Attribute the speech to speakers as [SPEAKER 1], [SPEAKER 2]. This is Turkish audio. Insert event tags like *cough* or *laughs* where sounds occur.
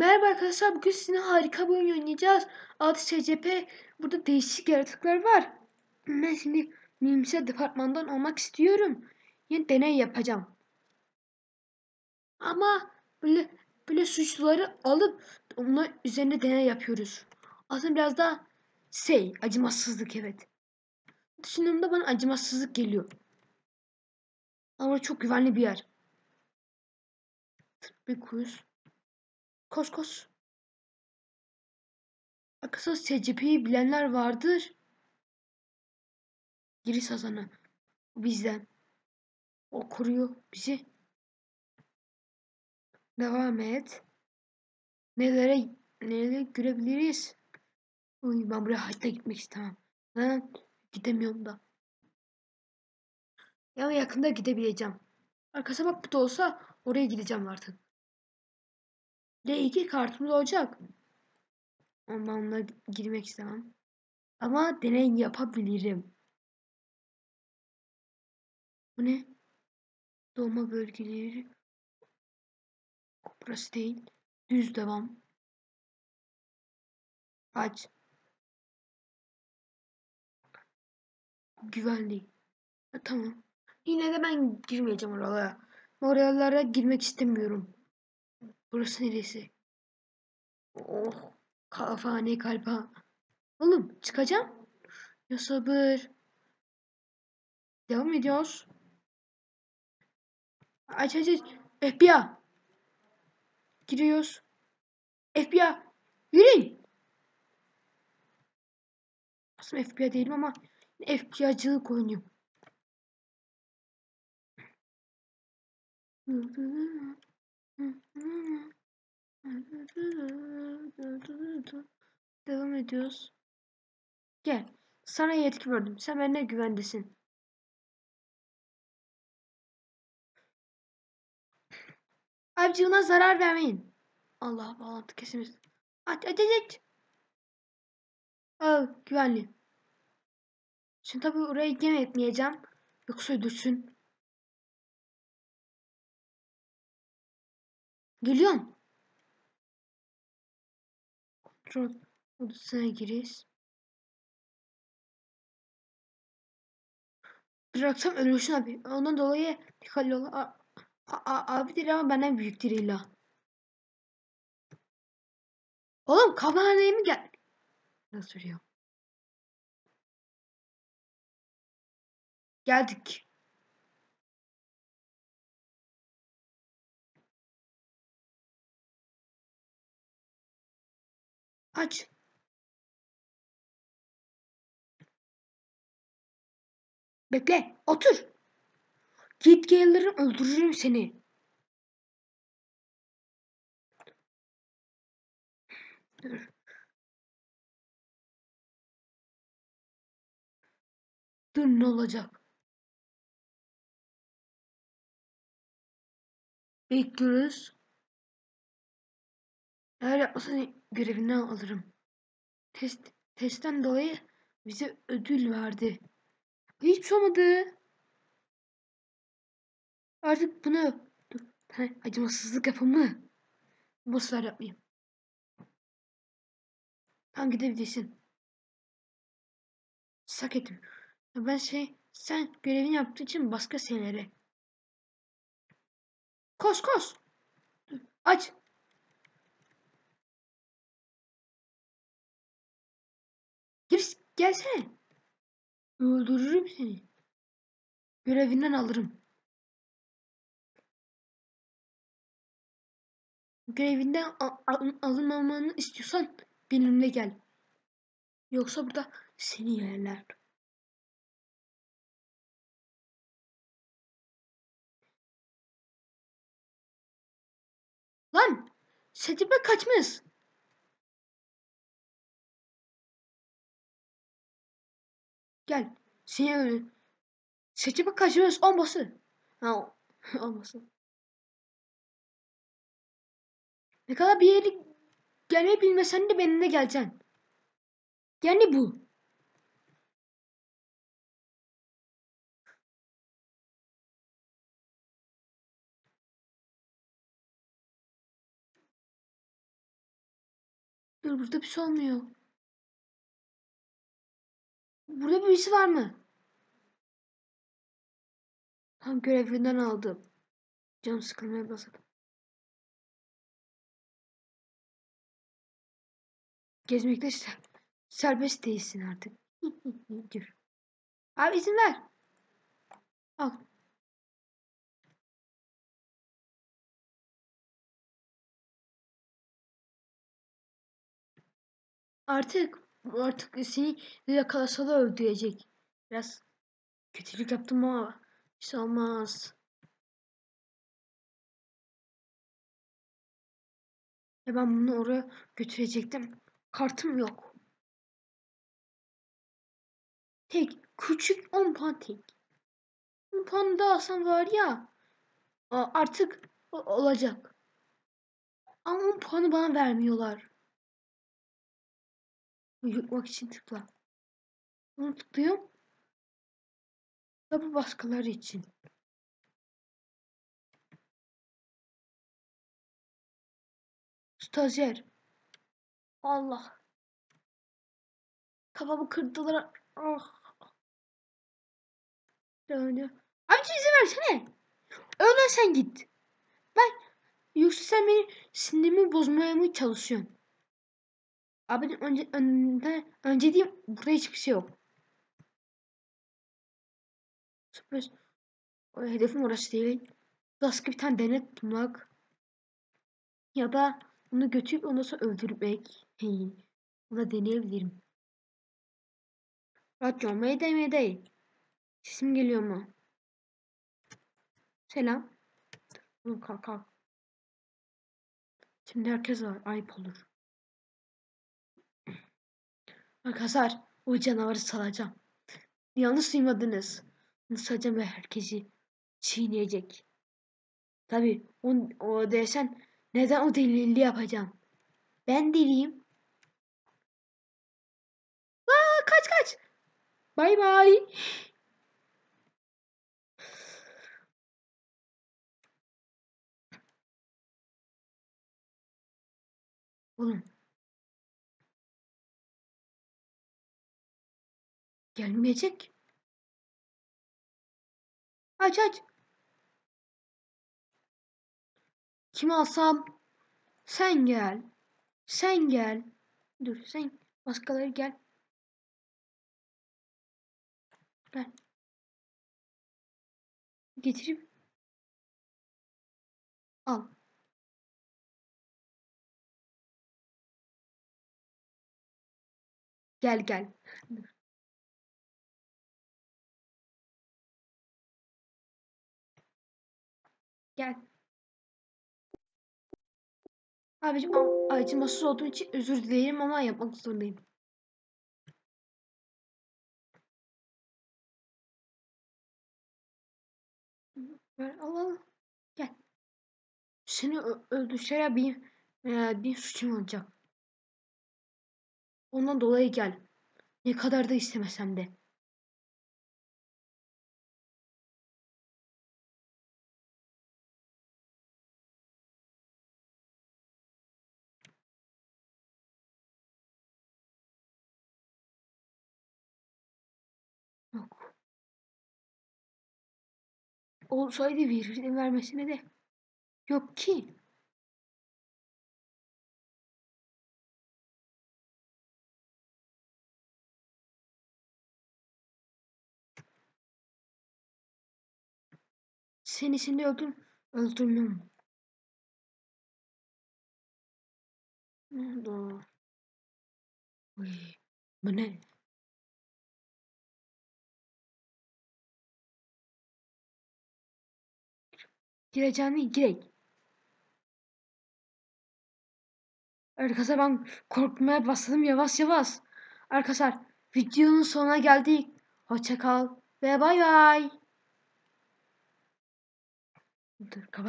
[SPEAKER 1] Merhaba arkadaşlar. Bugün sizinle harika bir oyun oynayacağız. Adı SCP. Burada değişik yaratıklar var. Ben şimdi bilimsel departmandan olmak istiyorum. Yani deney yapacağım. Ama böyle böyle suçluları alıp onlar üzerine deney yapıyoruz. Aslında biraz daha şey acımasızlık evet. Düşündüğümde bana acımasızlık geliyor. Ama çok güvenli bir yer. Bir kuyuz. Koş koş. Arkadaşlar SCP'yi bilenler vardır. Giriş Hasan'ı. O bizden. O koruyor bizi. Devam et. Nelere nelere görebiliriz? Uy ben buraya hayatta gitmek istemem. Ben gidemiyorum da. Ya yakında gidebileceğim. Arkası bak bu da olsa oraya gideceğim artık. D2 kartımız olacak. Ben onunla girmek istemem. Ama deney yapabilirim. Bu ne? Doğma bölgeleri. Burası değil. Düz devam. Aç. Güvenli. Tamam. Yine de ben girmeyeceğim oralara. Oralara girmek istemiyorum. Burası neresi? Oh. Kafane kalpa. Oğlum çıkacağım. Ya sabır. Devam ediyoruz. Aç aç aç. FBI. Giriyoruz. FBI. Yürüyün. Aslında FBI değilim ama FBI'cılık oynuyorum. *laughs* Devam ediyoruz. Gel. Sana yetki verdim. Sen benden güvendesin. Avcığına zarar vermeyin. Allah bağlantı kesimiz. Aç aç aç. Aa, güvenli. Şimdi tabii oraya gene etmeyeceğim. Yoksa öldürsün. Geliyorum. Kontrol odasına giriş. Bıraksam ölürsün abi. Ondan dolayı dikkatli ol. A, a, abidir ama benden büyüktür illa. Oğlum kafaneye mi gel? Nasıl söylüyor? Geldik. Aç. Bekle. Otur. Git gelirim öldürürüm seni. Dur. Dur ne olacak? Bekliyoruz. Eğer yapmasını görevinden alırım. Test, testten dolayı bize ödül verdi. Hiçbir şey olmadı. Artık bunu acımasızlık yapımı. Sefer yapmayayım. Tam gidebilirsin. Sak ettim. Ben şey sen görevini yaptığı için başka şeylere. Koş koş. Aç. Gelsene. Öldürürüm seni. Görevinden alırım. Görevinden alınmamanı istiyorsan benimle gel. Yoksa burada seni yerler. Lan! Setime kaçmış. Gel. Seni öyle. Setime kaçmış olması. Ha, olması. *laughs* Ne kadar bir yere gelmeyi bilmesen de benimle geleceksin. Yani bu. Dur burada bir şey olmuyor. Burada birisi var mı? Tam görevinden aldım. Canım sıkılmaya başladı. Gezmekte ser- serbest değilsin artık. *laughs* Dur. Abi izin ver. Al. Artık artık seni yakalasa da öldürecek. Biraz kötülük yaptım ama bir şey olmaz. Ya ben bunu oraya götürecektim. Kartım yok. Tek küçük 10 puan tek. 10 puan da alsam var ya artık olacak. Ama 10 puanı bana vermiyorlar. Yutmak için tıkla. Bunu tıklıyorum. Ya bu başkaları için. Stajyer. Allah. Kafamı kırdılar. Ah. Dönüyor. Abi izin versene. Önden sen git. Ben yoksa sen beni sinirimi bozmaya mı çalışıyorsun? Abi önce önde önce diyeyim burada hiçbir şey yok. Sürpriz. O hedefim orası değil. Başka bir tane denet tutmak. Ya da onu götürüp ondan sonra öldürmek. Hey. Bunu da deneyebilirim. Radyo Mayday Mayday. Sesim geliyor mu? Selam. Oğlum kalk kalk. Şimdi herkes var. Ayıp olur. Arkadaşlar o canavarı salacağım. Yanlış duymadınız. Salacağım ve herkesi çiğneyecek. Tabi o, o desen neden o delilli yapacağım? Ben deliyim. Aa, kaç kaç. Bay bay. Oğlum. Gelmeyecek. Aç aç. Kim alsam? Sen gel. Sen gel. Dur sen başkaları gel. Gel. Getirip al. Gel gel. Gel. Abicim acımasız olduğum için özür dilerim ama yapmak zorundayım. Ver al al. Gel. Seni ö- öldürseler bir, e, bir suçum olacak. Ondan dolayı gel. Ne kadar da istemesem de. Olsaydı verirdim vermesine de. Yok ki. Seni şimdi öldür oldu? Uy, bu ne? Gireceğini girek. Arkadaşlar ben korkmaya başladım yavaş yavaş. Arkadaşlar videonun sonuna geldik. Hoşça kal ve bay bay. Dur kapat.